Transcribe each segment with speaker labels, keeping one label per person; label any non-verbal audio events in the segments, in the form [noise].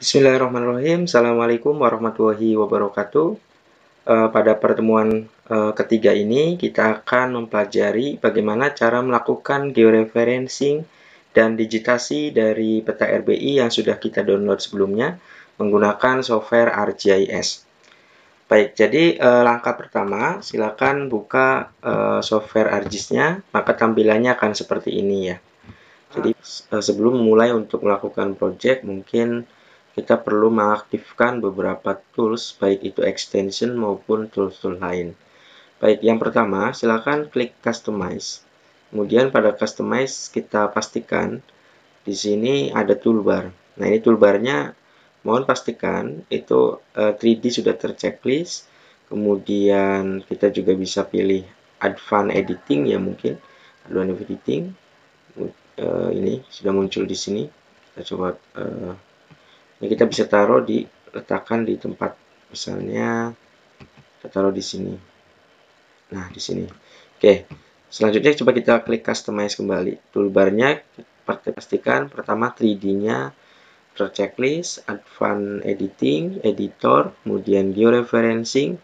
Speaker 1: Bismillahirrahmanirrahim. Assalamualaikum warahmatullahi wabarakatuh. Uh, pada pertemuan uh, ketiga ini kita akan mempelajari bagaimana cara melakukan georeferencing dan digitasi dari peta RBI yang sudah kita download sebelumnya menggunakan software ArcGIS. Baik, jadi uh, langkah pertama silakan buka software ArcGIS-nya, maka tampilannya akan seperti ini ya. Jadi sebelum memulai untuk melakukan project mungkin kita perlu mengaktifkan beberapa tools, baik itu extension maupun tools-tools lain. Baik, yang pertama, silakan klik Customize. Kemudian pada Customize kita pastikan di sini ada toolbar. Nah, ini toolbarnya mohon pastikan itu uh, eh, 3D sudah terchecklist. Kemudian kita juga bisa pilih Advanced Editing ya mungkin Advanced Editing. Uh, ini sudah muncul di sini. Kita coba uh, ini kita bisa taruh di letakkan di tempat misalnya kita taruh di sini. Nah di sini. Oke selanjutnya coba kita klik customize kembali. Toolbarnya pastikan pertama 3D nya terchecklist advanced editing editor kemudian georeferencing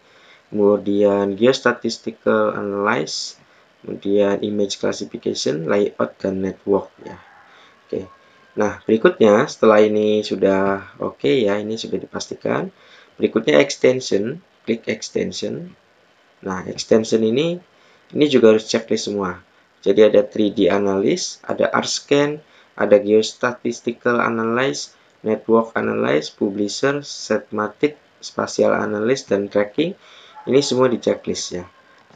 Speaker 1: kemudian geostatistical analyze kemudian image classification layout dan network ya oke Nah, berikutnya setelah ini sudah oke okay ya, ini sudah dipastikan. Berikutnya extension, klik extension. Nah, extension ini ini juga harus checklist semua. Jadi ada 3D analysis, ada ArcScan, ada geostatistical analysis, network analysis, publisher, setmatic, spatial analysis dan tracking. Ini semua di checklist ya.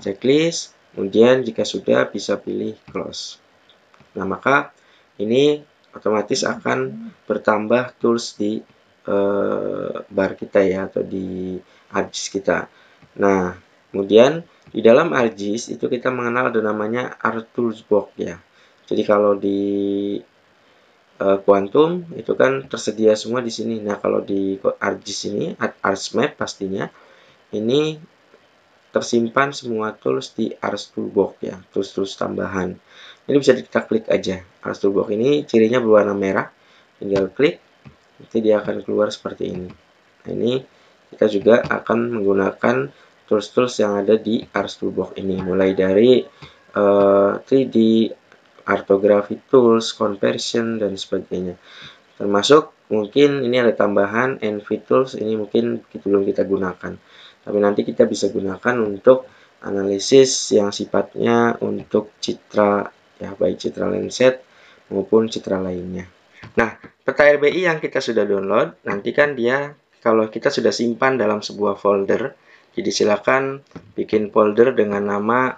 Speaker 1: Checklist, kemudian jika sudah bisa pilih close. Nah, maka ini otomatis akan bertambah tools di uh, bar kita ya atau di ArcGIS kita. Nah, kemudian di dalam ArcGIS itu kita mengenal ada namanya ArcTools Box ya. Jadi kalau di uh, Quantum itu kan tersedia semua di sini. Nah, kalau di ArcGIS ini ArcMap pastinya ini tersimpan semua tools di Ars Toolbox ya, tools-tools tambahan. Ini bisa kita klik aja. Toolbox ini cirinya berwarna merah. Tinggal klik, nanti dia akan keluar seperti ini. Nah, ini kita juga akan menggunakan tools-tools yang ada di Ars Toolbox ini, mulai dari uh, 3D, artography tools, conversion, dan sebagainya. Termasuk mungkin ini ada tambahan NV tools, ini mungkin belum kita gunakan tapi nanti kita bisa gunakan untuk analisis yang sifatnya untuk citra ya baik citra lenset maupun citra lainnya. Nah, peta RBI yang kita sudah download, nanti kan dia kalau kita sudah simpan dalam sebuah folder, jadi silakan bikin folder dengan nama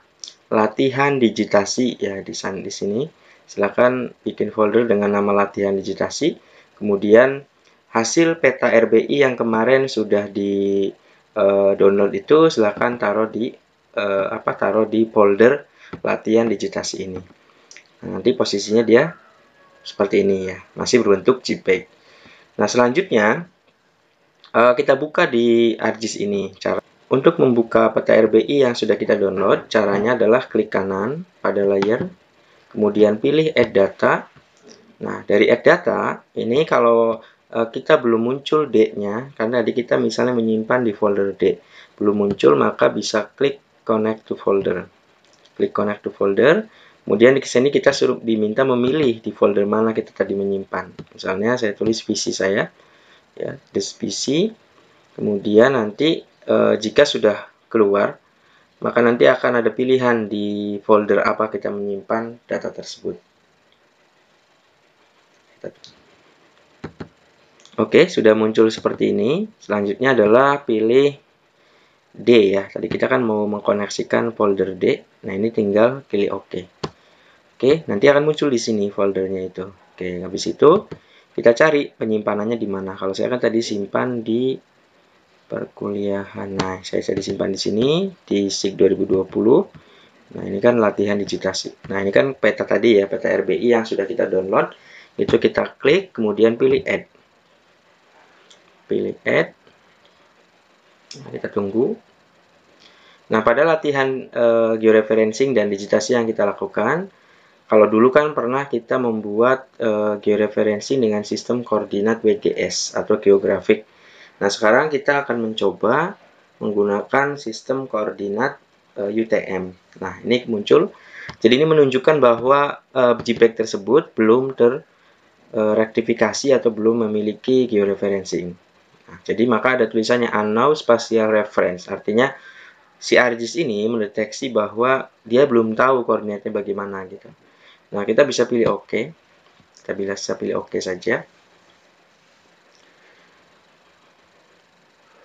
Speaker 1: latihan digitasi ya di di sini. Silakan bikin folder dengan nama latihan digitasi. Kemudian hasil peta RBI yang kemarin sudah di uh, download itu silahkan taruh di uh, apa taruh di folder latihan digitasi ini. Nanti posisinya dia seperti ini ya, masih berbentuk JPEG. Nah, selanjutnya uh, kita buka di ArcGIS ini. Cara untuk membuka peta RBI yang sudah kita download, caranya adalah klik kanan pada layer, kemudian pilih Add Data. Nah, dari Add Data, ini kalau uh, kita belum muncul D-nya karena tadi kita misalnya menyimpan di folder D belum muncul maka bisa klik connect to folder klik connect to folder kemudian di sini kita suruh diminta memilih di folder mana kita tadi menyimpan misalnya saya tulis visi saya ya this PC kemudian nanti uh, jika sudah keluar maka nanti akan ada pilihan di folder apa kita menyimpan data tersebut. Oke, sudah muncul seperti ini. Selanjutnya adalah pilih D ya. Tadi kita kan mau mengkoneksikan folder D. Nah, ini tinggal pilih OK. Oke, nanti akan muncul di sini foldernya itu. Oke, habis itu kita cari penyimpanannya di mana. Kalau saya kan tadi simpan di perkuliahan. Nah, saya saya disimpan di sini di SIG 2020. Nah, ini kan latihan digitasi. Nah, ini kan peta tadi ya, peta RBI yang sudah kita download. Itu kita klik, kemudian pilih Add pilih add nah, kita tunggu nah pada latihan uh, georeferencing dan digitasi yang kita lakukan kalau dulu kan pernah kita membuat uh, georeferensi dengan sistem koordinat WGS atau geografik. Nah, sekarang kita akan mencoba menggunakan sistem koordinat uh, eh, UTM. Nah, ini muncul. Jadi ini menunjukkan bahwa uh, JPEG tersebut belum terrektifikasi uh, atau belum memiliki georeferencing. Nah, jadi maka ada tulisannya unknown spatial reference. Artinya si ArcGIS ini mendeteksi bahwa dia belum tahu koordinatnya bagaimana gitu. Nah, kita bisa pilih OK. Kita bisa pilih OK saja.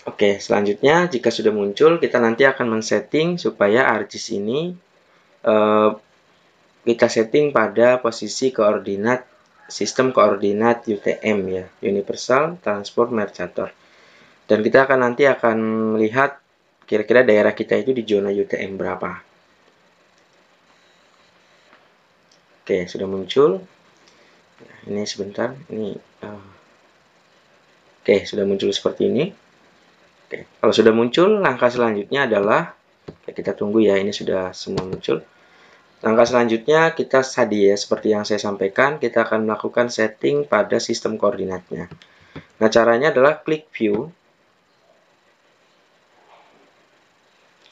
Speaker 1: Oke, selanjutnya jika sudah muncul, kita nanti akan men-setting supaya ArcGIS ini eh, kita setting pada posisi koordinat sistem koordinat UTM ya, Universal Transport Mercator. Dan kita akan nanti akan melihat kira-kira daerah kita itu di zona UTM berapa. Oke, sudah muncul. Ini sebentar, ini uh, Oke, sudah muncul seperti ini. Oke, kalau sudah muncul, langkah selanjutnya adalah oke, kita tunggu ya, ini sudah semua muncul. Langkah selanjutnya kita tadi ya, seperti yang saya sampaikan, kita akan melakukan setting pada sistem koordinatnya. Nah, caranya adalah klik view.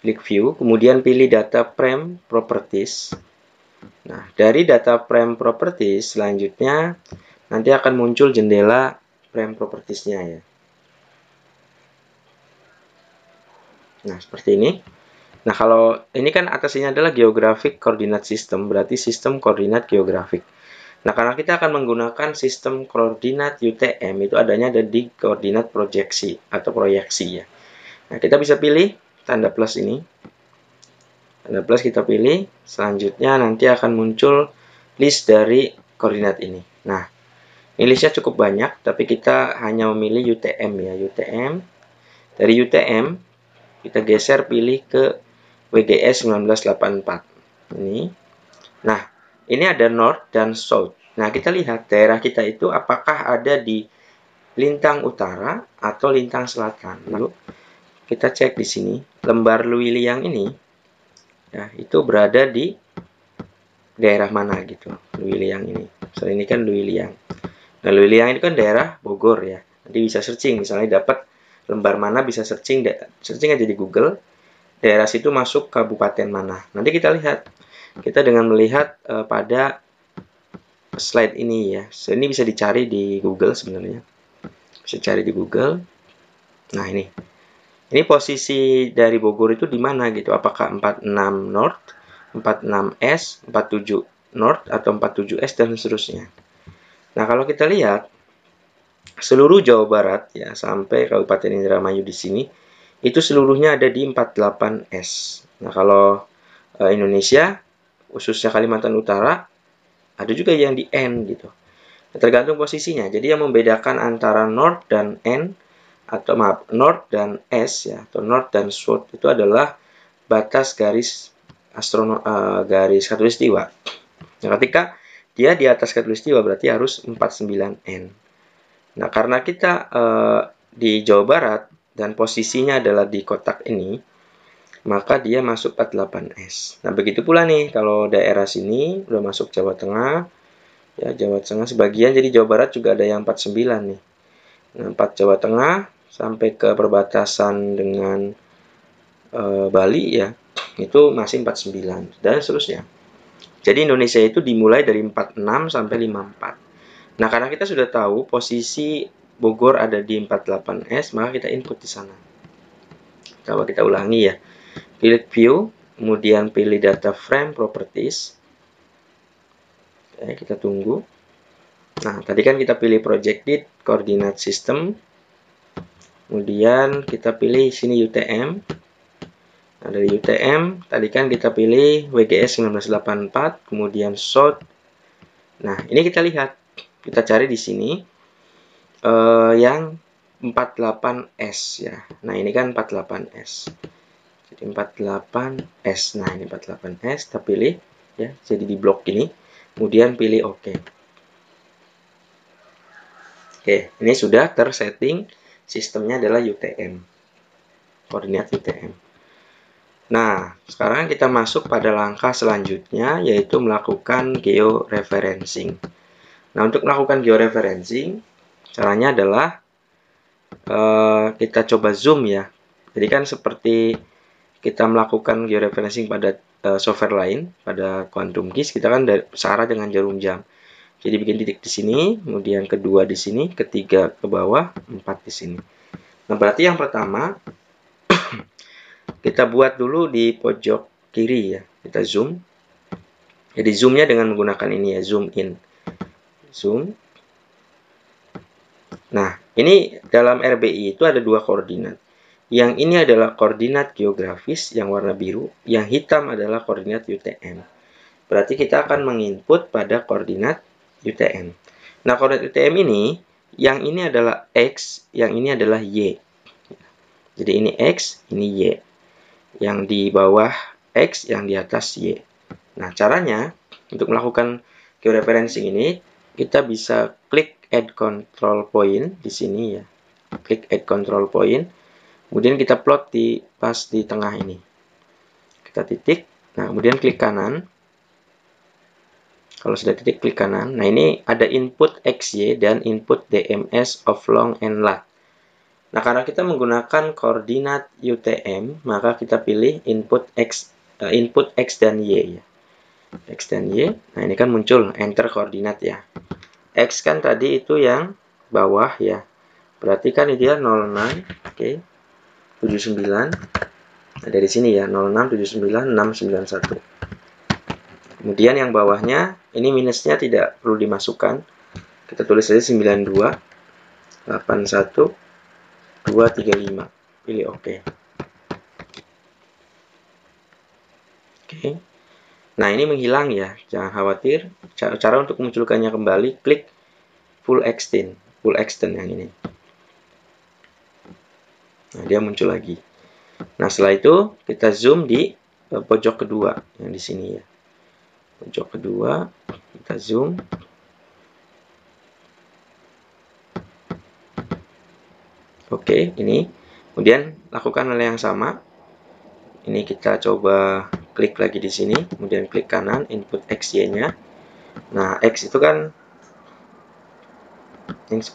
Speaker 1: Klik view, kemudian pilih data frame properties. Nah, dari data frame properties selanjutnya nanti akan muncul jendela frame propertiesnya ya. Nah, seperti ini. Nah, kalau ini kan atasnya adalah geographic coordinate system, berarti sistem koordinat geografik. Nah, karena kita akan menggunakan sistem koordinat UTM, itu adanya ada di koordinat proyeksi atau proyeksi ya. Nah, kita bisa pilih tanda plus ini. Tanda plus kita pilih, selanjutnya nanti akan muncul list dari koordinat ini. Nah, ini listnya cukup banyak, tapi kita hanya memilih UTM ya, UTM. Dari UTM, kita geser pilih ke WGS 1984 ini nah ini ada north dan south nah kita lihat daerah kita itu apakah ada di lintang utara atau lintang selatan lalu kita cek di sini lembar Luiliang ini ya itu berada di daerah mana gitu Luiliang ini. Misalnya ini kan Luiliang nah Luiliang ini kan daerah Bogor ya. Nanti bisa searching misalnya dapat lembar mana bisa searching searching aja di Google daerah situ masuk kabupaten mana. Nanti kita lihat. Kita dengan melihat uh, pada slide ini ya. So, ini bisa dicari di Google sebenarnya. Bisa cari di Google. Nah ini ini posisi dari Bogor itu di mana gitu apakah 46 North 46S 47 North atau 47S dan seterusnya nah kalau kita lihat seluruh Jawa Barat ya sampai Kabupaten Indramayu di sini itu seluruhnya ada di 48S. Nah, kalau e, Indonesia khususnya Kalimantan Utara ada juga yang di N gitu. Tergantung posisinya. Jadi yang membedakan antara North dan N atau maaf North dan S ya atau North dan South itu adalah batas garis astrono uh, garis khatulistiwa. Nah, ketika dia di atas khatulistiwa berarti harus 49N. Nah, karena kita uh, di Jawa Barat dan posisinya adalah di kotak ini, maka dia masuk 48S. Nah, begitu pula nih kalau daerah sini udah masuk Jawa Tengah, ya Jawa Tengah sebagian, jadi Jawa Barat juga ada yang 49 nih. Nah, 4 Jawa Tengah sampai ke perbatasan dengan uh, Bali ya, itu masih 49 dan seterusnya. Jadi Indonesia itu dimulai dari 46 sampai 54. Nah, karena kita sudah tahu posisi Bogor ada di 48S, maka kita input di sana. Coba kita ulangi ya. Pilih view, kemudian pilih data frame properties. Oke, kita tunggu. Nah, tadi kan kita pilih projected coordinate system. Kemudian kita pilih sini UTM. Nah, dari UTM, tadi kan kita pilih WGS 1984, kemudian SOT. Nah, ini kita lihat kita cari di sini uh, yang 48S ya. Nah, ini kan 48S. Jadi 48S. Nah, ini 48S, kita pilih ya, jadi di blok ini. Kemudian pilih OK. Oke, ini sudah tersetting sistemnya adalah UTM. Koordinat UTM. Nah, sekarang kita masuk pada langkah selanjutnya, yaitu melakukan georeferencing. Nah, untuk melakukan georeferencing, caranya adalah uh, kita coba zoom ya. Jadi kan seperti kita melakukan georeferencing pada uh, software lain, pada quantum keys, kita kan searah dengan jarum jam. Jadi bikin titik di sini, kemudian kedua di sini, ketiga ke bawah, empat di sini. Nah, berarti yang pertama [clears throat] kita buat dulu di pojok kiri ya. Kita zoom. Jadi zoomnya dengan menggunakan ini ya, zoom in. Zoom. Nah, ini dalam RBI itu ada dua koordinat. Yang ini adalah koordinat geografis yang warna biru, yang hitam adalah koordinat UTM. Berarti kita akan menginput pada koordinat UTM. Nah, koordinat UTM ini, yang ini adalah X, yang ini adalah Y. Jadi ini X, ini Y yang di bawah X, yang di atas Y. Nah, caranya untuk melakukan georeferencing ini, kita bisa klik add control point di sini ya. Klik add control point. Kemudian kita plot di pas di tengah ini. Kita titik. Nah, kemudian klik kanan. Kalau sudah titik, klik kanan. Nah, ini ada input XY dan input DMS of long and lat. Nah, karena kita menggunakan koordinat UTM, maka kita pilih input X uh, input X dan Y ya. X dan Y. Nah, ini kan muncul enter koordinat ya. X kan tadi itu yang bawah ya. Berarti kan dia 06, oke. Okay. 79. Nah, dari sini ya, 0679691. Kemudian yang bawahnya, ini minusnya tidak perlu dimasukkan. Kita tulis saja 92 81 235 pilih okay. oke. Nah ini menghilang ya. Jangan khawatir. Cara, untuk memunculkannya kembali klik full extend full extend yang ini. Nah dia muncul lagi. Nah setelah itu kita zoom di uh, pojok kedua yang di sini ya pojok kedua kita zoom Oke, ini. Kemudian lakukan hal yang sama. Ini kita coba klik lagi di sini, kemudian klik kanan input XY-nya. Nah, X itu kan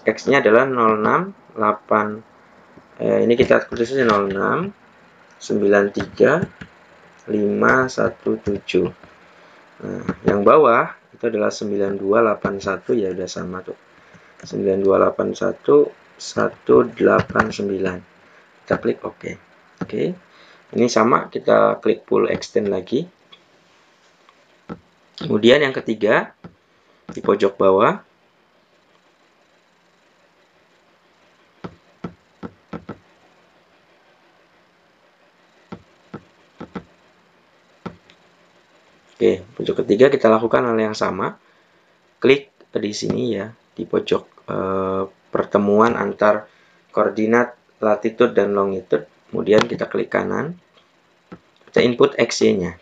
Speaker 1: X-nya adalah 06 8 eh, ini kita tulis saja 06 93 517. Nah, yang bawah itu adalah 9281 ya udah sama tuh. 9281 189 kita klik OK oke. Ini sama kita klik full extend lagi. Kemudian yang ketiga di pojok bawah Oke, pojok ketiga kita lakukan hal yang sama. Klik di sini ya, di pojok eh, pertemuan antar koordinat latitude dan longitude. Kemudian kita klik kanan. Kita input XY-nya.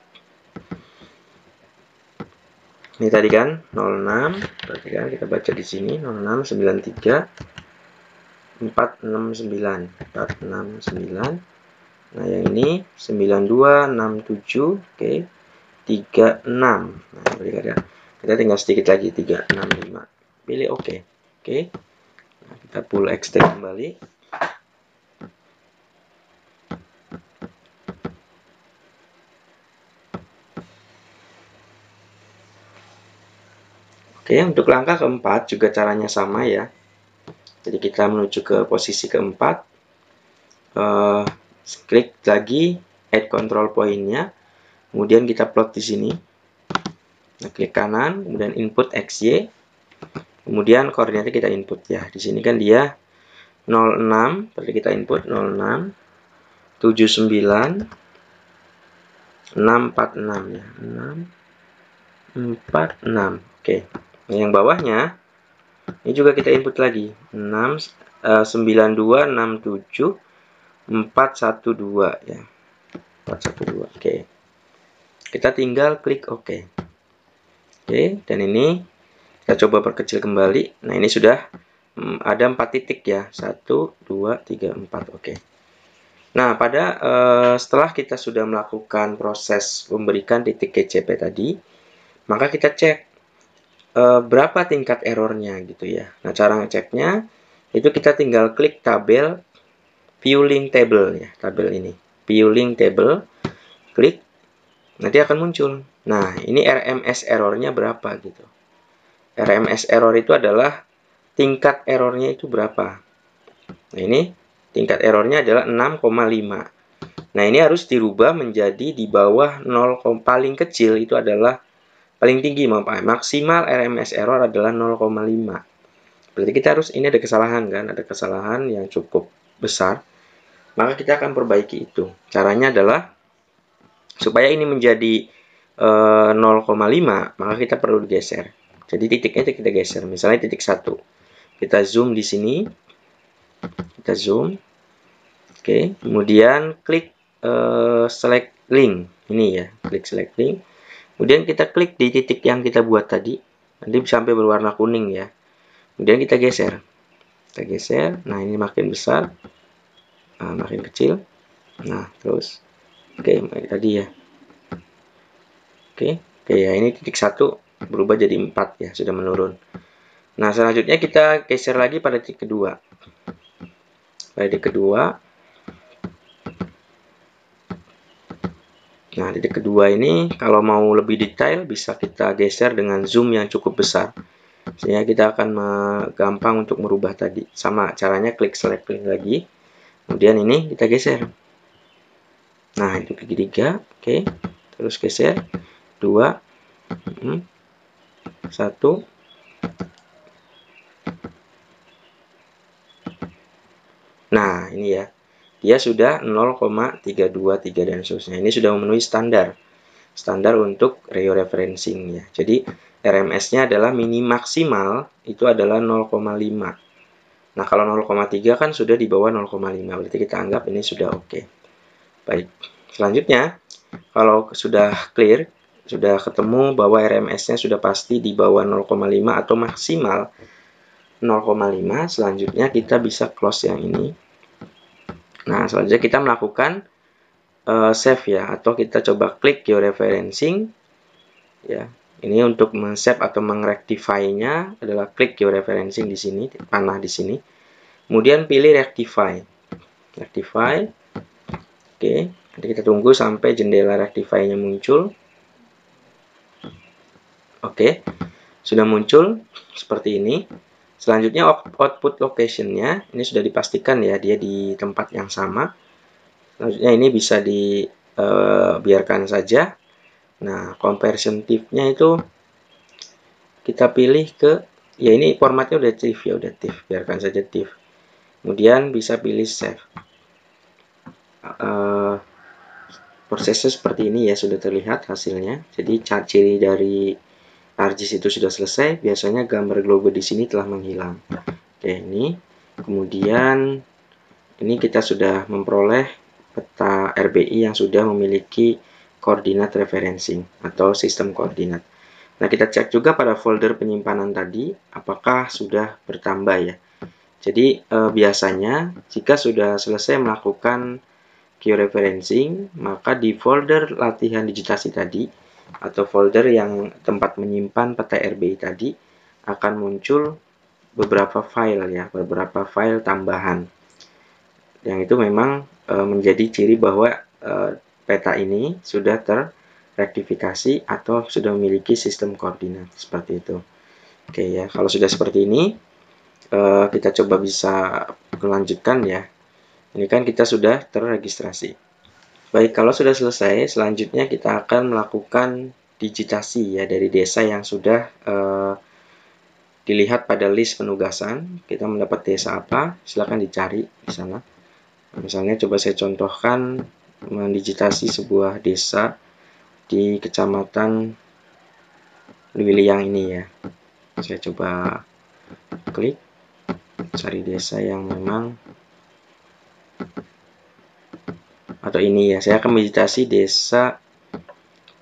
Speaker 1: Ini tadi kan 06, berarti kan kita baca di sini 0693 469 469. Nah, yang ini 9267, oke. Okay. 36. Nah. Kita tinggal sedikit lagi 365. Pilih oke. Oke. Okay kita pull extend kembali Oke, untuk langkah keempat juga caranya sama ya. Jadi kita menuju ke posisi keempat, uh, klik lagi add control pointnya, kemudian kita plot di sini. Nah, klik kanan, kemudian input XY, Kemudian koordinatnya kita input ya. Di sini kan dia 06, tadi kita input 06 79 646 ya. 6 46. Oke. Nah, yang bawahnya ini juga kita input lagi. 6 uh, 92 67 412 ya. 412. Oke. Kita tinggal klik OK. Oke, dan ini kita coba perkecil kembali. Nah, ini sudah hmm, ada empat titik ya. satu dua tiga empat Oke. Nah, pada uh, setelah kita sudah melakukan proses memberikan titik KCP tadi, maka kita cek uh, berapa tingkat errornya gitu ya. Nah, cara ngeceknya itu kita tinggal klik tabel view table ya, tabel ini. View table, klik, nanti akan muncul. Nah, ini RMS errornya berapa gitu. RMS error itu adalah tingkat errornya itu berapa. Nah, ini tingkat errornya adalah 6,5. Nah, ini harus dirubah menjadi di bawah 0, paling kecil itu adalah paling tinggi maaf maksimal RMS error adalah 0,5. Berarti kita harus ini ada kesalahan kan, ada kesalahan yang cukup besar. Maka kita akan perbaiki itu. Caranya adalah supaya ini menjadi e, eh, 0,5, maka kita perlu geser. Jadi titiknya itu kita geser. Misalnya titik 1. Kita zoom di sini. Kita zoom. Oke. Kemudian klik uh, select link. Ini ya klik select link. Kemudian kita klik di titik yang kita buat tadi. Nanti sampai berwarna kuning ya. Kemudian kita geser. Kita geser. Nah ini makin besar. Nah, makin kecil. Nah terus oke okay, tadi ya. Oke okay. oke ya ini titik satu berubah jadi empat ya sudah menurun. Nah selanjutnya kita geser lagi pada titik kedua. Titik kedua. Nah titik kedua ini kalau mau lebih detail bisa kita geser dengan zoom yang cukup besar. Sehingga kita akan gampang untuk merubah tadi. Sama caranya klik select link lagi. Kemudian ini kita geser nah itu ketiga oke terus geser dua hmm, satu Nah, ini ya. Dia sudah 0,323 dan seterusnya. Ini sudah memenuhi standar. Standar untuk referencing ya. Jadi RMS-nya adalah mini maksimal itu adalah 0,5. Nah, kalau 0,3 kan sudah di bawah 0,5. Berarti kita anggap ini sudah oke. Okay. Baik. Selanjutnya, kalau sudah clear, sudah ketemu bahwa RMS-nya sudah pasti di bawah 0,5 atau maksimal 0,5 selanjutnya kita bisa close yang ini. Nah selanjutnya kita melakukan uh, save ya atau kita coba klik georeferencing. Ya ini untuk men-save atau mengrectify-nya adalah klik georeferencing di sini panah di sini. Kemudian pilih rectify. Rectify oke nanti kita tunggu sampai jendela rectify-nya muncul oke sudah muncul seperti ini Selanjutnya output location-nya ini sudah dipastikan ya dia di tempat yang sama. Selanjutnya ini bisa dibiarkan uh, saja. Nah, conversion nya itu kita pilih ke ya ini formatnya udah TIFF ya udah TIFF, biarkan saja TIFF. Kemudian bisa pilih save. Uh, prosesnya seperti ini ya sudah terlihat hasilnya. Jadi ciri dari ArcGIS itu sudah selesai, biasanya gambar globe di sini telah menghilang. Oke, ini. Kemudian ini kita sudah memperoleh peta RBI yang sudah memiliki koordinat referencing atau sistem koordinat. Nah, kita cek juga pada folder penyimpanan tadi apakah sudah bertambah ya. Jadi eh, biasanya jika sudah selesai melakukan georeferencing, maka di folder latihan digitasi tadi atau folder yang tempat menyimpan peta RBI tadi akan muncul beberapa file ya, beberapa file tambahan. Yang itu memang e, menjadi ciri bahwa e, peta ini sudah terrektifikasi atau sudah memiliki sistem koordinat seperti itu. Oke ya, kalau sudah seperti ini e, kita coba bisa melanjutkan ya. Ini kan kita sudah terregistrasi. Baik, kalau sudah selesai, selanjutnya kita akan melakukan digitasi ya dari desa yang sudah uh, dilihat pada list penugasan. Kita mendapat desa apa? Silahkan dicari di sana. Misalnya coba saya contohkan mendigitasi sebuah desa di kecamatan Lewiliang ini ya. Saya coba klik cari desa yang memang atau ini ya saya akan meditasi desa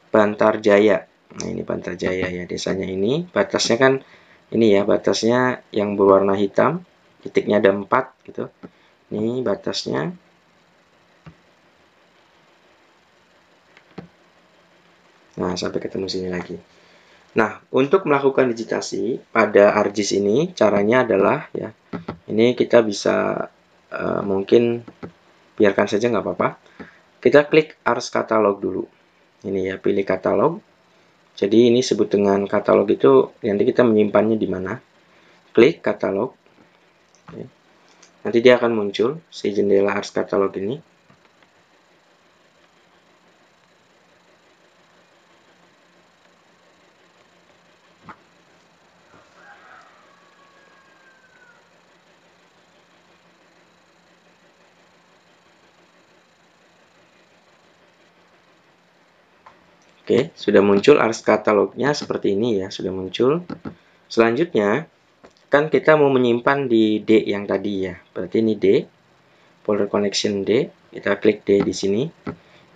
Speaker 1: Bantar Jaya. nah ini Bantar Jaya ya desanya ini. Batasnya kan ini ya batasnya yang berwarna hitam titiknya ada empat gitu. Ini batasnya. Nah sampai ketemu sini lagi. Nah, untuk melakukan digitasi pada ArcGIS ini caranya adalah ya, ini kita bisa uh, mungkin biarkan saja nggak apa-apa. Kita klik Ars Catalog dulu. Ini ya, pilih katalog. Jadi ini sebut dengan katalog itu nanti kita menyimpannya di mana. Klik katalog. Nanti dia akan muncul si jendela Ars Catalog ini. Oke, sudah muncul ars katalognya seperti ini ya, sudah muncul. Selanjutnya, kan kita mau menyimpan di D yang tadi ya. Berarti ini D, folder connection D. Kita klik D di sini.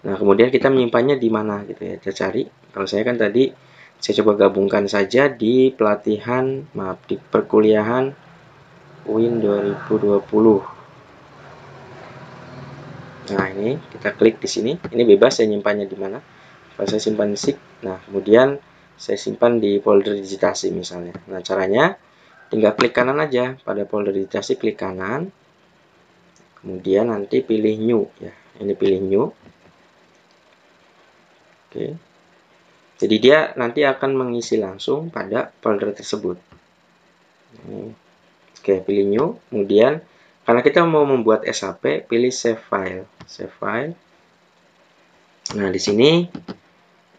Speaker 1: Nah, kemudian kita menyimpannya di mana gitu ya. Kita cari. Kalau saya kan tadi saya coba gabungkan saja di pelatihan, maaf, di perkuliahan Win 2020. Nah, ini kita klik di sini. Ini bebas saya nyimpannya di mana saya simpan zip nah kemudian saya simpan di folder digitasi misalnya. Nah caranya tinggal klik kanan aja. Pada folder digitasi klik kanan. Kemudian nanti pilih new ya. Ini pilih new. Oke. Jadi dia nanti akan mengisi langsung pada folder tersebut. Oke pilih new. Kemudian karena kita mau membuat SAP pilih save file. Save file. Nah di sini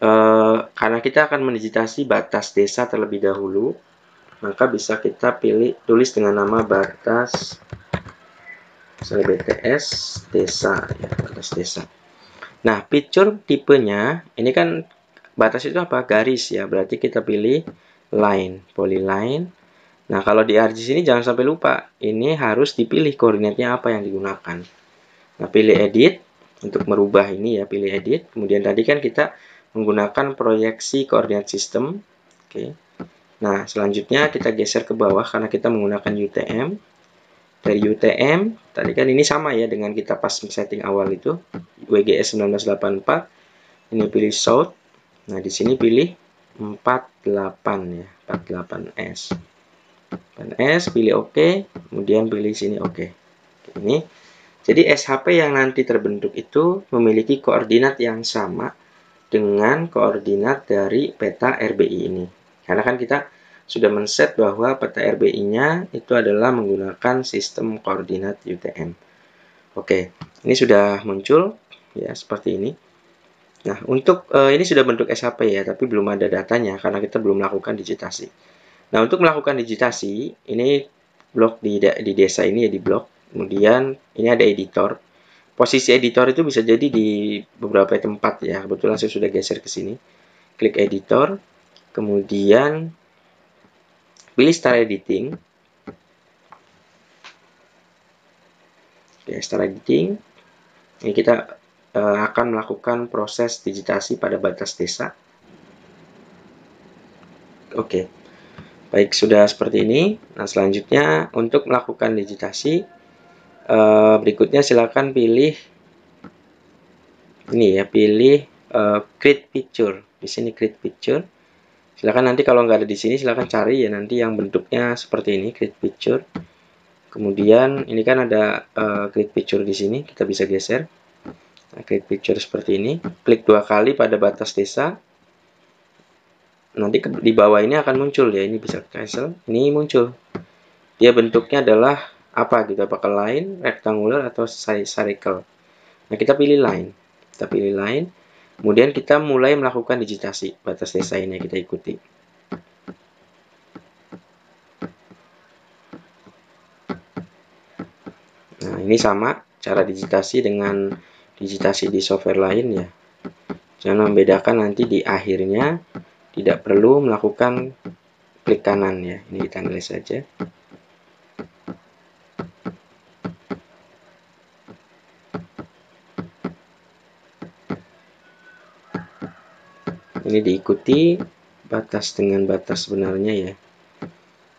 Speaker 1: Eh, karena kita akan mendigitasi batas desa terlebih dahulu, maka bisa kita pilih tulis dengan nama batas misalnya BTS desa ya, batas desa. Nah, picture tipenya ini kan batas itu apa? Garis ya. Berarti kita pilih line, polyline. Nah, kalau di ArcGIS ini jangan sampai lupa, ini harus dipilih koordinatnya apa yang digunakan. Nah, pilih edit untuk merubah ini ya, pilih edit. Kemudian tadi kan kita menggunakan proyeksi koordinat sistem. Oke. Nah, selanjutnya kita geser ke bawah karena kita menggunakan UTM. Dari UTM, tadi kan ini sama ya dengan kita pas setting awal itu, WGS 1984. Ini pilih South. Nah, di sini pilih 48 ya, 48S. 48S, pilih OK, kemudian pilih sini OK. Ini jadi SHP yang nanti terbentuk itu memiliki koordinat yang sama dengan koordinat dari peta RBI ini. Karena kan kita sudah men-set bahwa peta RBI-nya itu adalah menggunakan sistem koordinat UTM. Oke, ini sudah muncul ya seperti ini. Nah, untuk uh, ini sudah bentuk SHP ya, tapi belum ada datanya karena kita belum melakukan digitasi. Nah, untuk melakukan digitasi, ini blok di di desa ini ya di blok. Kemudian ini ada editor posisi editor itu bisa jadi di beberapa tempat ya. Kebetulan saya sudah geser ke sini. Klik editor kemudian pilih start editing. Oke, start editing. Ini kita uh, akan melakukan proses digitasi pada batas desa. Oke baik sudah seperti ini. Nah selanjutnya untuk melakukan digitasi uh, berikutnya silakan pilih ini ya pilih uh, create picture di sini create picture silakan nanti kalau nggak ada di sini silakan cari ya nanti yang bentuknya seperti ini create picture kemudian ini kan ada uh, create picture di sini kita bisa geser. Nah, create picture seperti ini. Klik dua kali pada batas desa. Nanti di bawah ini akan muncul ya ini bisa cancel. Ini muncul. Dia bentuknya adalah apa gitu? Apakah line rectangular atau circle nah kita pilih line. Kita pilih line. Kemudian kita mulai melakukan digitasi batas desa ini kita ikuti. Nah ini sama cara digitasi dengan digitasi di software lain ya. Jangan membedakan nanti di akhirnya tidak perlu melakukan klik kanan ya. Ini kita tulis saja ini diikuti batas dengan batas sebenarnya ya.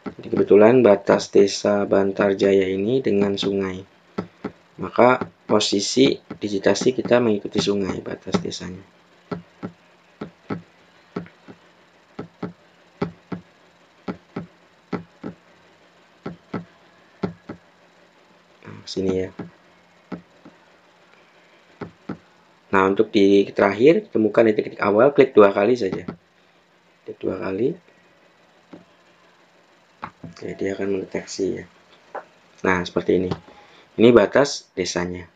Speaker 1: Jadi kebetulan batas desa Bantar Jaya ini dengan sungai. Maka posisi digitasi kita mengikuti sungai batas desanya ya. Nah, untuk di terakhir, temukan titik-titik awal, klik dua kali saja. Klik dua kali. Oke, dia akan mendeteksi ya. Nah, seperti ini. Ini batas desanya.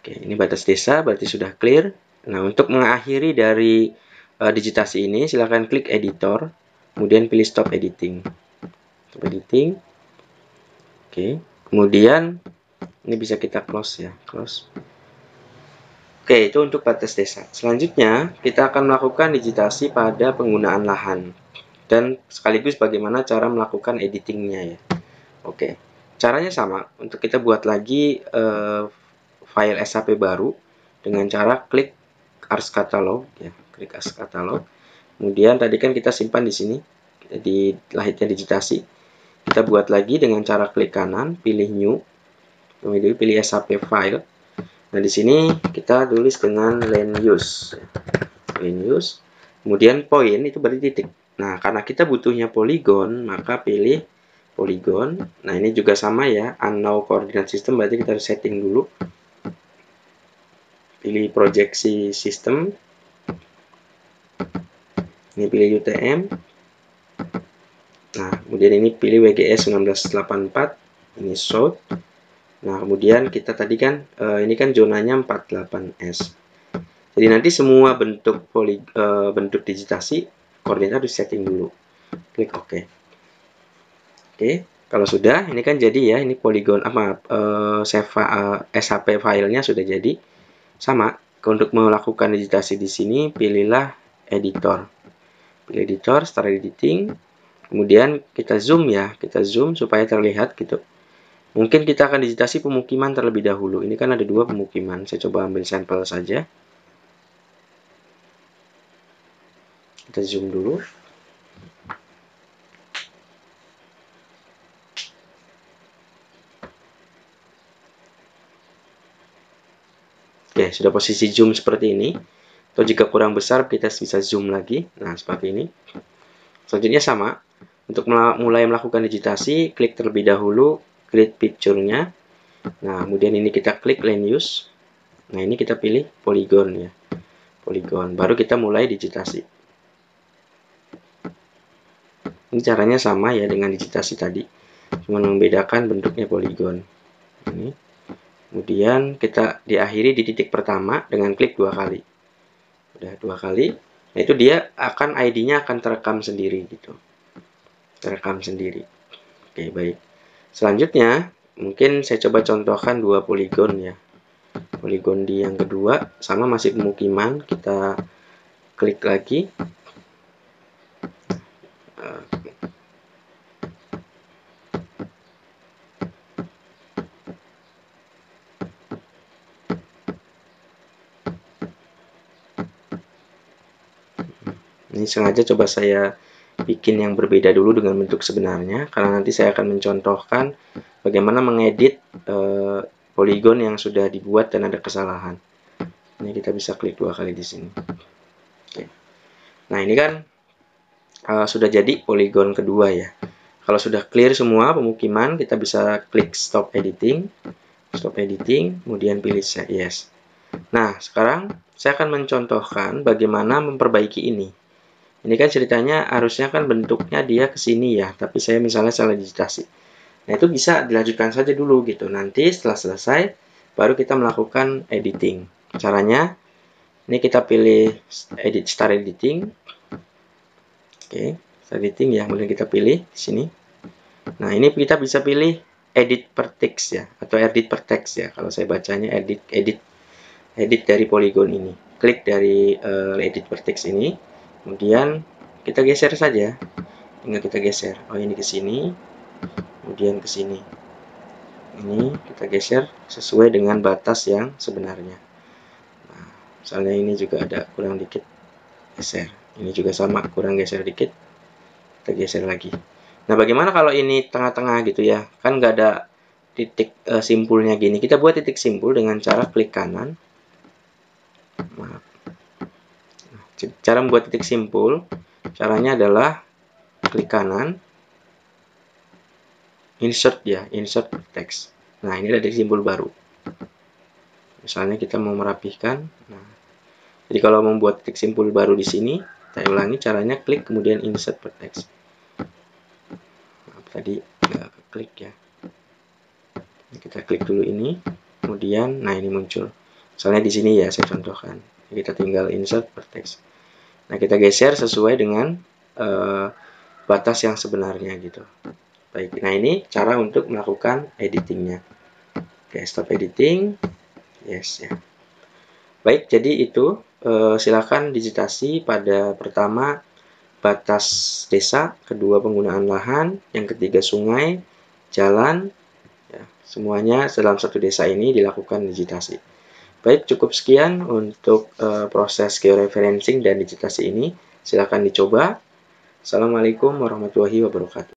Speaker 1: Oke, ini batas desa berarti sudah clear. Nah, untuk mengakhiri dari uh, digitasi ini, silahkan klik editor, kemudian pilih stop editing. Stop editing. Oke, kemudian ini bisa kita close ya, close. Oke, itu untuk batas desa. Selanjutnya, kita akan melakukan digitasi pada penggunaan lahan dan sekaligus bagaimana cara melakukan editingnya ya. Oke, caranya sama. Untuk kita buat lagi uh, file SAP baru dengan cara klik Ars Catalog ya, klik Ars Catalog. Kemudian tadi kan kita simpan di sini di lahirnya digitasi. Kita buat lagi dengan cara klik kanan, pilih new, kemudian pilih SAP file. Nah, di sini kita tulis dengan land use. Land use. Kemudian point itu berarti titik. Nah, karena kita butuhnya poligon, maka pilih poligon. Nah, ini juga sama ya, unknown coordinate system berarti kita harus setting dulu pilih proyeksi sistem ini pilih UTM nah kemudian ini pilih WGS 1984 ini short nah kemudian kita tadi kan uh, ini kan zonanya 48S jadi nanti semua bentuk poli, uh, bentuk digitasi koordinat harus setting dulu klik OK oke okay. kalau sudah ini kan jadi ya ini poligon apa uh, save uh, SHP filenya sudah jadi sama, untuk melakukan digitasi di sini pilihlah editor. Pilih editor, start editing. Kemudian kita zoom ya, kita zoom supaya terlihat gitu. Mungkin kita akan digitasi pemukiman terlebih dahulu. Ini kan ada dua pemukiman. Saya coba ambil sampel saja. Kita zoom dulu. Oke, sudah posisi zoom seperti ini. Atau jika kurang besar, kita bisa zoom lagi. Nah, seperti ini. Selanjutnya sama. Untuk mulai melakukan digitasi, klik terlebih dahulu, klik picture-nya. Nah, kemudian ini kita klik land use. Nah, ini kita pilih polygon ya. Polygon. Baru kita mulai digitasi. Ini caranya sama ya dengan digitasi tadi. Cuma membedakan bentuknya polygon. Ini. Kemudian kita diakhiri di titik pertama dengan klik dua kali. Udah dua kali, nah itu dia akan ID-nya akan terekam sendiri gitu. Terekam sendiri. Oke, baik. Selanjutnya, mungkin saya coba contohkan dua poligon ya. Poligon di yang kedua sama masih pemukiman, kita klik lagi Ini sengaja coba saya bikin yang berbeda dulu dengan bentuk sebenarnya karena nanti saya akan mencontohkan bagaimana mengedit e, poligon yang sudah dibuat dan ada kesalahan. Ini kita bisa klik dua kali di sini. Nah ini kan e, sudah jadi poligon kedua ya. Kalau sudah clear semua pemukiman, kita bisa klik stop editing, stop editing, kemudian pilih yes. Nah sekarang saya akan mencontohkan bagaimana memperbaiki ini. Ini kan ceritanya harusnya kan bentuknya dia ke sini ya, tapi saya misalnya salah digitasi. Nah, itu bisa dilanjutkan saja dulu gitu. Nanti setelah selesai baru kita melakukan editing. Caranya ini kita pilih edit start editing. Oke, start editing ya, kemudian kita pilih di sini. Nah, ini kita bisa pilih edit per text ya atau edit per text ya. Kalau saya bacanya edit edit edit dari polygon ini. Klik dari uh, edit per text ini kemudian kita geser saja. Tinggal kita geser. Oh ini ke sini. Kemudian ke sini. Ini kita geser sesuai dengan batas yang sebenarnya. Nah, misalnya ini juga ada kurang dikit geser. Ini juga sama kurang geser dikit kita geser lagi. Nah bagaimana kalau ini tengah-tengah gitu ya? Kan nggak ada titik e, simpulnya gini. Kita buat titik simpul dengan cara klik kanan. Maaf Cara membuat titik simpul, caranya adalah klik kanan, insert ya, insert text. Nah, ini ada simbol baru. Misalnya kita mau merapihkan. Nah, jadi kalau membuat titik simpul baru di sini, saya ulangi caranya klik kemudian insert per text. Nah, tadi nggak klik ya. Kita klik dulu ini, kemudian nah ini muncul. Misalnya di sini ya saya contohkan. Kita tinggal insert per. Nah, kita geser sesuai dengan uh, batas yang sebenarnya gitu. Baik, nah ini cara untuk melakukan editingnya. Oke, stop editing. Yes ya. Baik, jadi itu eh, silakan digitasi pada pertama batas desa, kedua penggunaan lahan, yang ketiga sungai, jalan, ya, semuanya dalam satu desa ini dilakukan digitasi. Baik, cukup sekian untuk uh, proses georeferencing dan digitasi ini. Silakan dicoba. Assalamualaikum warahmatullahi wabarakatuh.